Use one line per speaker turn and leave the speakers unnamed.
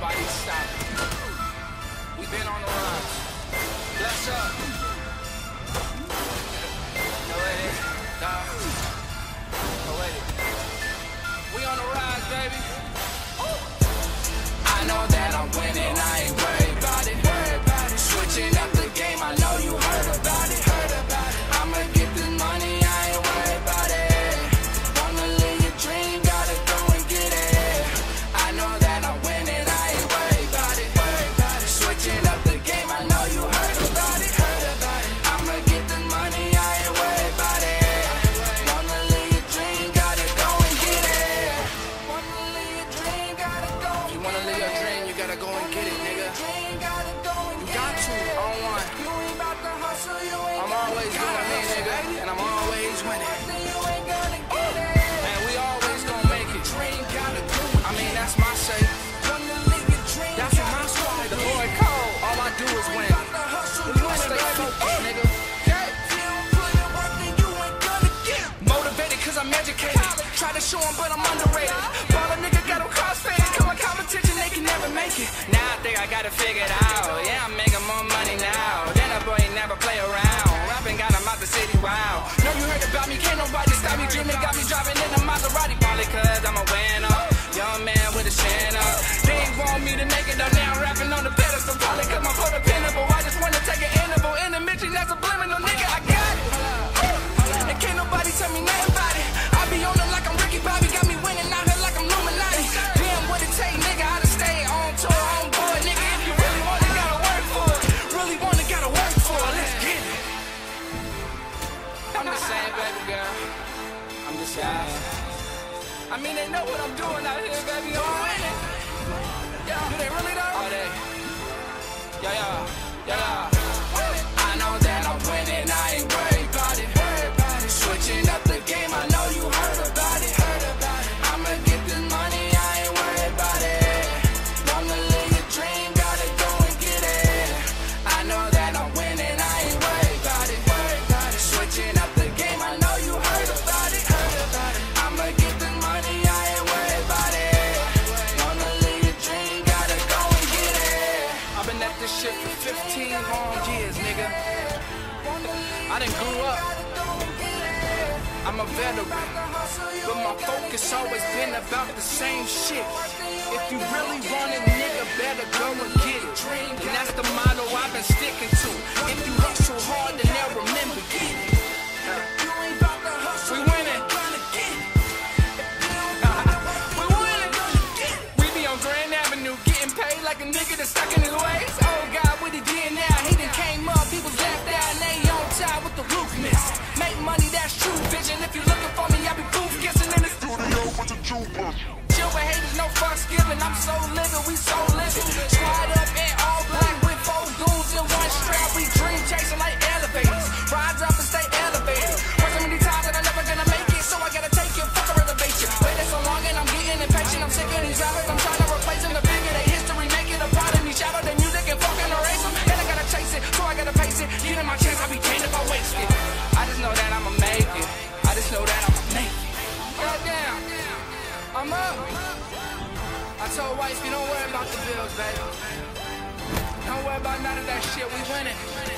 Nobody's stopping. We've been on the. Bless up. Baby. I know that I'm winning. Try to show 'em, but I'm underrated. Ball a nigga got 'em crossfaded. Come on, competition, they can never make it. Now I think I got it figured out. Yeah, I'm I mean, they know what I'm doing out here, baby. I'm winning. Yeah. Do they really though? Oh, they. Yeah, yeah, yeah, yeah. Years, nigga. I done grew up. I'm a veteran, but my focus always been about the same shit. If you really want it, nigga, better go and get it. And that's the motto I've been sticking to. If you hustle hard, then they'll remember given. I'm so living, we so living. Squad up in all black with four goons in one strap. We dream chasing like elevators. Rise up and stay elevated. Heard so many times that I'm never gonna make it, so I gotta take it. Fuck a reservation. Waited so long and I'm getting impatient. I'm sick of these rappers. I'm trying to replace them. The bigger they history, make it a part of me. Shadow their music and fucking erase them. And I gotta chase it, so I gotta pace it. Getting my chance, I'll be damned if I waste it. I just know that I'ma make it. I just know that I'ma make it. Goddamn. I'm up. I told wife, you don't worry about the bills, baby. Don't worry about none of that shit. We winning.